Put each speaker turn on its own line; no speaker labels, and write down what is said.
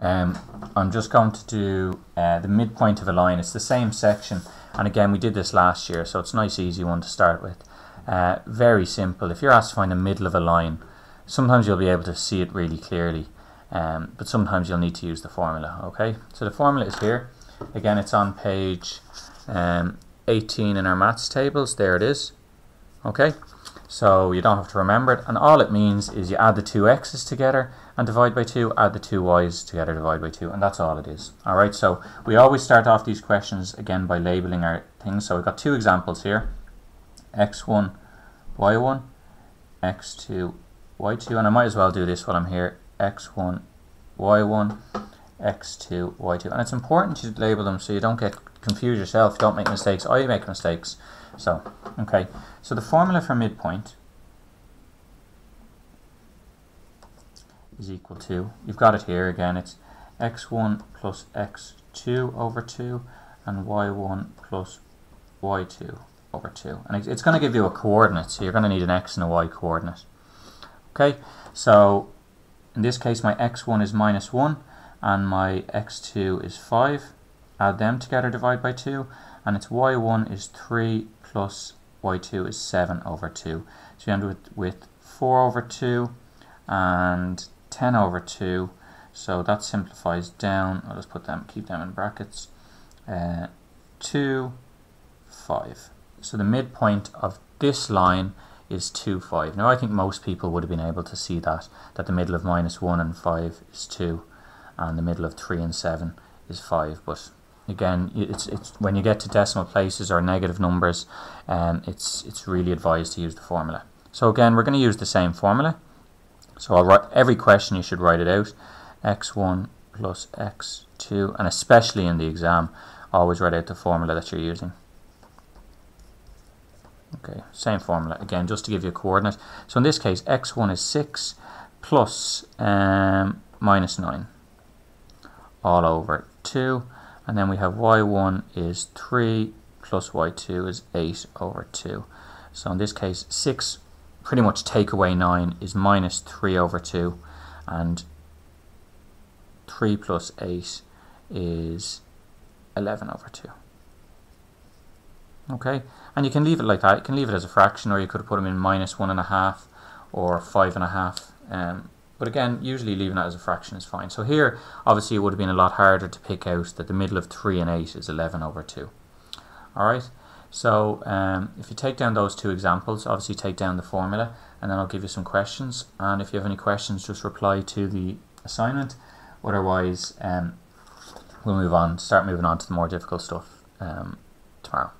Um, I'm just going to do uh, the midpoint of a line. It's the same section, and again, we did this last year, so it's a nice, easy one to start with. Uh, very simple. If you're asked to find the middle of a line, sometimes you'll be able to see it really clearly, um, but sometimes you'll need to use the formula. Okay, so the formula is here. Again, it's on page um, 18 in our maths tables. There it is. Okay, so you don't have to remember it, and all it means is you add the two x's together and divide by 2, add the two y's together, divide by 2, and that's all it is. Alright, so we always start off these questions again by labeling our things. So we've got two examples here, x1, y1, x2, y2, and I might as well do this while I'm here, x1, y1, x2, y2. And it's important to label them so you don't get confused yourself, don't make mistakes, I make mistakes. So, okay, so the formula for midpoint is equal to, you've got it here again, it's x1 plus x2 over 2 and y1 plus y2 over 2. And it's going to give you a coordinate, so you're going to need an x and a y coordinate. Okay, so in this case my x1 is minus 1 and my x2 is 5. Add them together, divide by 2, and its y1 is 3 plus y2 is 7 over 2. So you end with, with 4 over 2 and 10 over 2 so that simplifies down. I'll just put them keep them in brackets. Uh, 2 5 so the midpoint of this line is 2 5 now I think most people would have been able to see that that the middle of minus 1 and 5 is 2 and the middle of 3 and 7 is 5 but again it's it's when you get to decimal places or negative numbers um, it's it's really advised to use the formula so again we're going to use the same formula so I'll write every question you should write it out. x1 plus x2 and especially in the exam always write out the formula that you're using. Okay, same formula again just to give you a coordinate. So in this case x1 is 6 plus um, minus 9 all over 2 and then we have y1 is 3 plus y2 is 8 over 2. So in this case 6 pretty much take away 9 is minus 3 over 2 and 3 plus 8 is 11 over 2 okay? And you can leave it like that. You can leave it as a fraction or you could put them in minus one and a half or five and a half um, but again usually leaving that as a fraction is fine so here obviously it would have been a lot harder to pick out that the middle of 3 and 8 is 11 over 2 alright so um, if you take down those two examples, obviously take down the formula and then I'll give you some questions. And if you have any questions, just reply to the assignment. Otherwise, um, we'll move on, start moving on to the more difficult stuff um, tomorrow.